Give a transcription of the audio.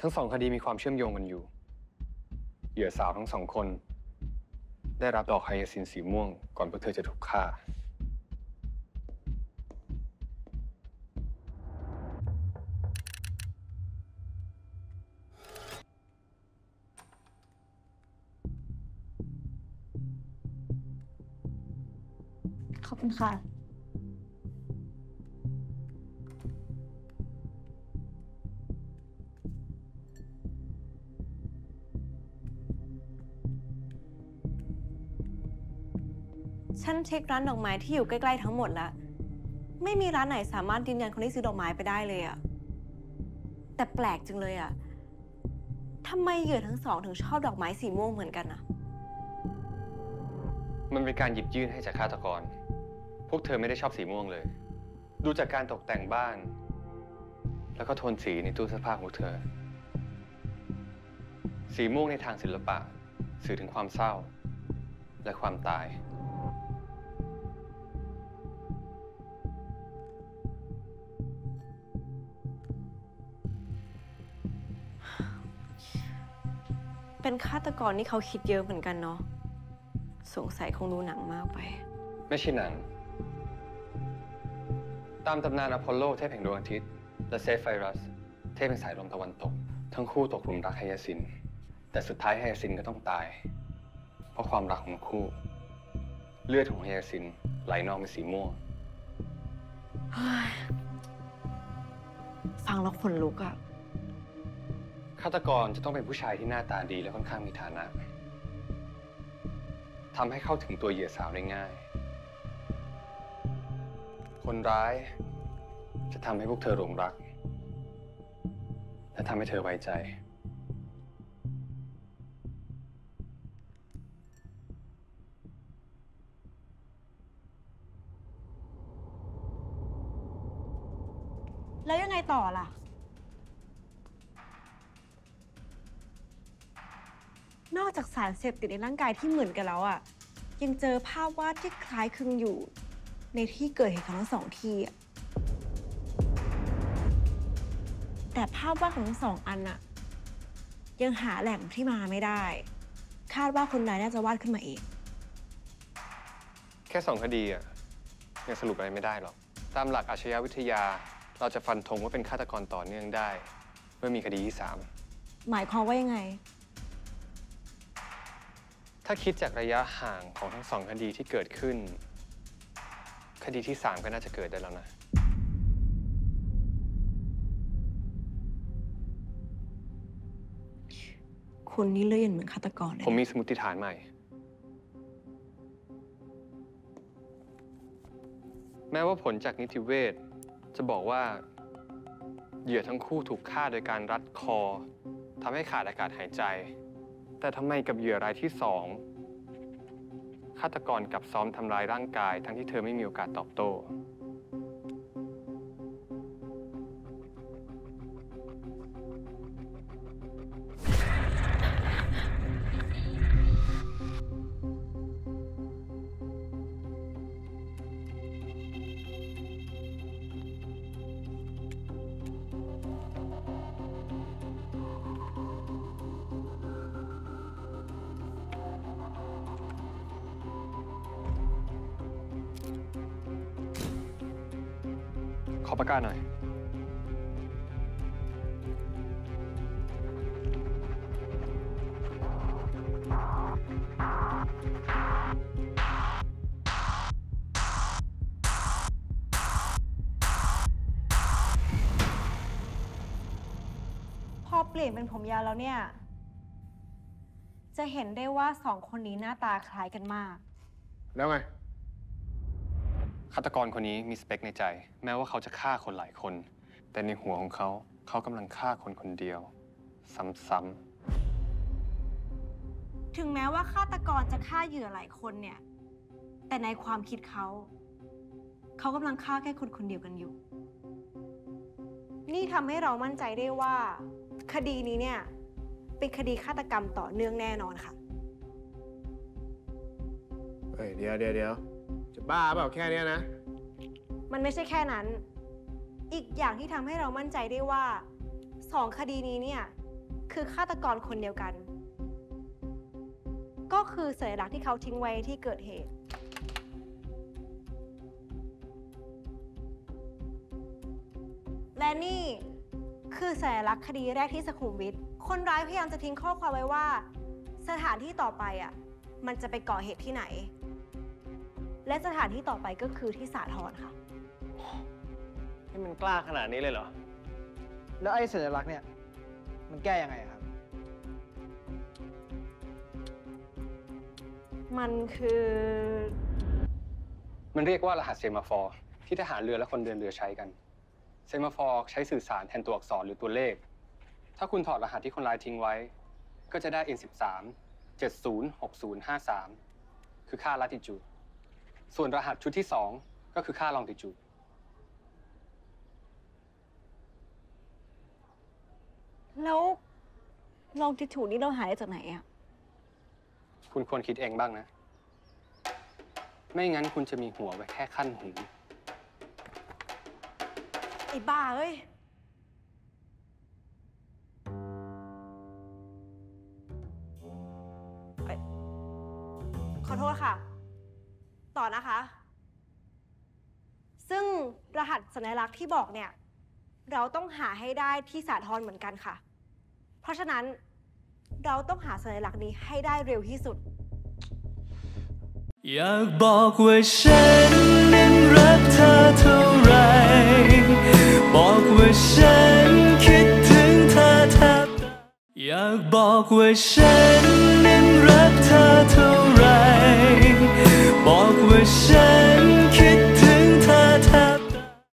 ทั้งสองคดีมีความเชื่อมโยงกันอยู่ เหยื่อสาวทั้งสองคน ได้รับดอกไฮยาซินสีม่วงก่อนพวกเธอจะถูกฆ่า ขอบคุณค่ะ ฉันเช็คร้านดอกไม้ที่อยู่ใกล้ๆทั้งหมดแล้ว ไม่มีร้านไหนสามารถยืนยันคนที่ซื้อดอกไม้ไปได้เลยอะแต่แปลกจังเลยอะทำไมเหยื่อทั้งสองถึงชอบดอกไม้สีม่วงเหมือนกันอะมันเป็นการหยิบยื่นให้จากฆาตกร พวกเธอไม่ได้ชอบสีม่วงเลย ดูจากการตกแต่งบ้าน แล้วก็โทนสีในตู้เสื้อผ้าของเธอ สีม่วงในทางศิลปะ สื่อถึงความเศร้า และความตาย เป็นฆาตกรที่เขาคิดเยอะเหมือนกันเนาะ สงสัยคงดูหนังมากไป ไม่ใช่หนัง ตามตำนานอพอลโลเทพแห่งดวงอาทิตย์ และเซฟไฟรัส เทพแห่งสายลมตะวันตก ทั้งคู่ตกหลุมรักไฮยาซิน แต่สุดท้ายไฮยาซินก็ต้องตาย เพราะความรักของทั้งคู่ เลือดของไฮยาซินไหลนองเป็นสีม่วงฟังแล้วขนลุกอะ ฆาตกรจะต้องเป็นผู้ชายที่หน้าตาดีและค่อนข้างมีฐานะทำให้เข้าถึงตัวเหยื่อสาวได้ง่าย คนร้ายจะทำให้พวกเธอหลงรัก และทำให้เธอไว้ใจ แล้วยังไงต่อล่ะ นอกจากสารเสพติดในร่างกายที่เหมือนกันแล้วอะยังเจอภาพวาดที่คล้ายคลึงอยู่ ในที่เกิดเหตุของทั้งสองที่อะแต่ภาพวาดของทั้งสองอันอะยังหาแหล่งที่มาไม่ได้ คาดว่าคนร้ายน่าจะวาดขึ้นมาเอง แค่สองคดีอะยังสรุปอะไรไม่ได้หรอก ตามหลักอาชญาวิทยาเราจะฟันธงว่าเป็นฆาตกรต่อเนื่องได้ เมื่อมีคดีที่สามหมายความว่ายังไง ถ้าคิดจากระยะห่างของทั้งสองคดีที่เกิดขึ้น คดีที่สามก็น่าจะเกิดได้แล้วนะ คุณนี่เลื่อนเหมือนฆาตกรเลยผมนะมีสมมติฐานใหม่ แม้ว่าผลจากนิติเวชจะบอกว่า เหยื่อทั้งคู่ถูกฆ่าโดยการรัดคอทำให้ขาดอากาศหายใจ แต่ทำไมกับเหยื่อรายที่สองฆาตกรกลับซ้อมทำร้ายร่างกายทั้งที่เธอไม่มีโอกาสตอบโต้ ประกาศหน่อย พอเปลี่ยนเป็นผมยาวแล้วเนี่ย จะเห็นได้ว่าสองคนนี้หน้าตาคล้ายกันมาก แล้วไง ฆาตกรคนนี้มีสเปคในใจ แม้ว่าเขาจะฆ่าคนหลายคน แต่ในหัวของเขาเขากำลังฆ่าคนคนเดียว ซ้ำถึงแม้ว่าฆาตกรจะฆ่าเหยื่อหลายคนเนี่ย แต่ในความคิดเขา เขากำลังฆ่าแค่คนคนเดียวกันอยู่ นี่ทำให้เรามั่นใจได้ว่า คดีนี้เนี่ย เป็นคดีฆาตกรรมต่อเนื่องแน่นอนค่ะ เฮ้ยเดี๋ยวเดี๋ยวเดี๋ยว จะบ้าเปล่าแค่เนี้ยนะ มันไม่ใช่แค่นั้น อีกอย่างที่ทำให้เรามั่นใจได้ว่าสองคดีนี้เนี่ย คือฆาตกรคนเดียวกัน ก็คือสัญลักษณ์ที่เขาทิ้งไว้ที่เกิดเหตุ และนี่คือสัญลักษณ์คดีแรกที่สุขุมวิทคนร้ายพยายามจะทิ้งข้อความไว้ว่า สถานที่ต่อไปอะ มันจะไปก่อเหตุที่ไหน และสถานที่ต่อไปก็คือที่สาทรค่ะให้มันกล้าขนาดนี้เลยเหรอ แล้วไอ้สัญลักษณ์เนี่ย มันแก้ยังไงอะครับ มันคือ มันเรียกว่ารหัสเซมาฟอร์ ที่ทหารเรือและคนเดินเรือใช้กัน เซมาฟอร์ใช้สื่อสารแทนตัวอักษรหรือตัวเลข ถ้าคุณถอดรหัสที่คนร้ายทิ้งไว้ ก็จะได้ N13 706053 คือค่า latitude ส่วนรหัสชุดที่ 2 ก็คือค่า longitude แล้วลองทิถูนี่เราหาได้จากไหนอะ คุณควรคิดเองบ้างนะ ไม่งั้นคุณจะมีหัวไว้แค่ขั้นหู ไอ้บ้าเอ้ยเอ้ยขอโทษค่ะ ต่อนะคะ ซึ่งรหัสสัญลักษณ์ที่บอกเนี่ย เราต้องหาให้ได้ที่สาทรเหมือนกันค่ะ เพราะฉะนั้นเราต้องหาสัญลักษณ์นี้ให้ได้เร็วที่สุด อยากบอกว่าฉันนั้นรักเธอเท่าไร บอกว่าฉันคิดถึงเธอแทบอยากบอกว่าฉันนั้นรักเธอเท่าไร 为什？